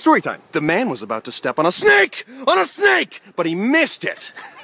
Story time. The man was about to step on a snake! On a snake! But he missed it.